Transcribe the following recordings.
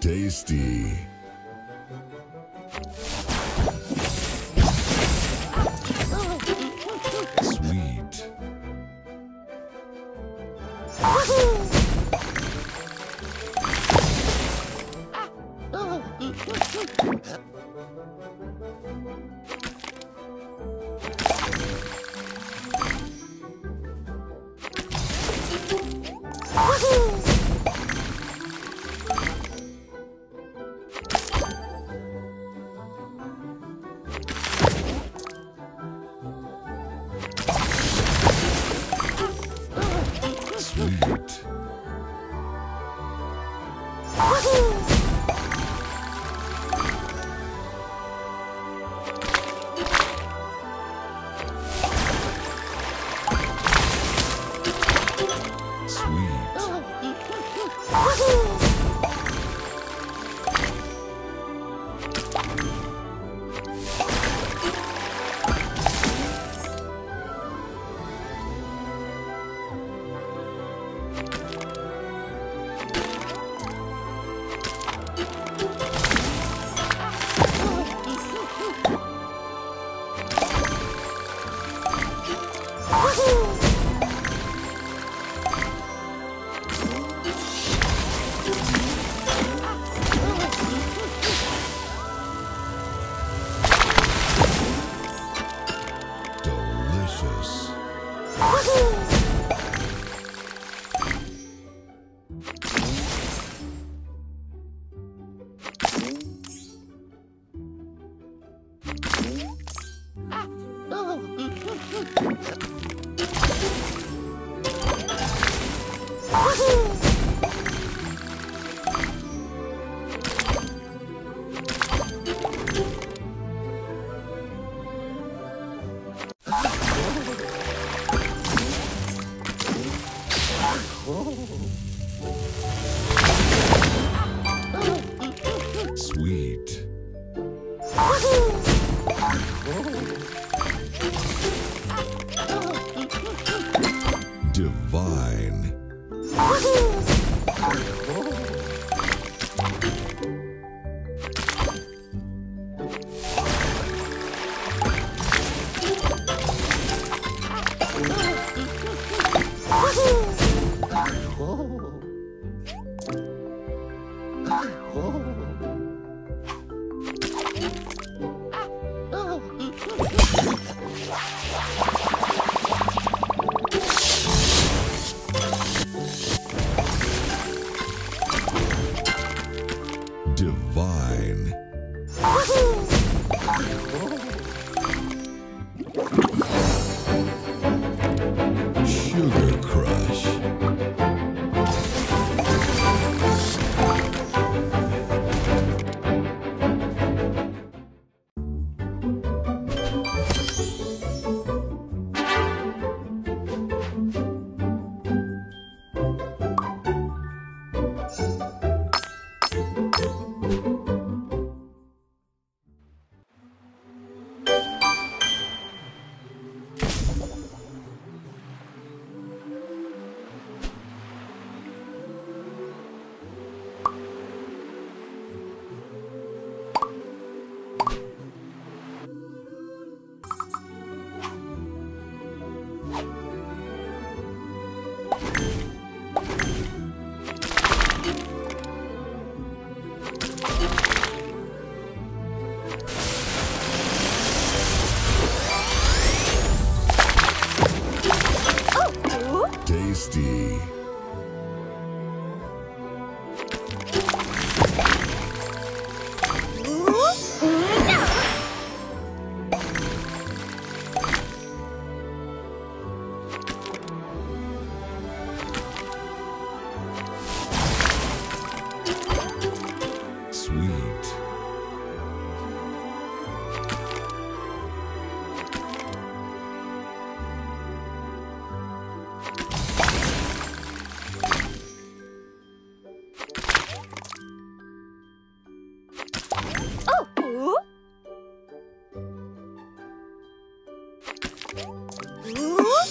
Tasty. Sweet.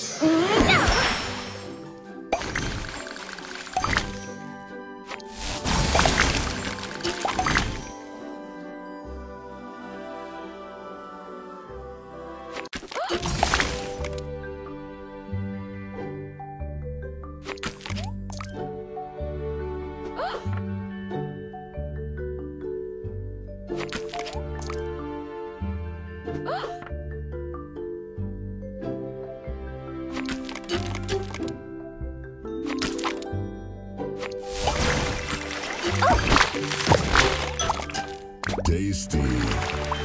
Mm-hmm. Tasty.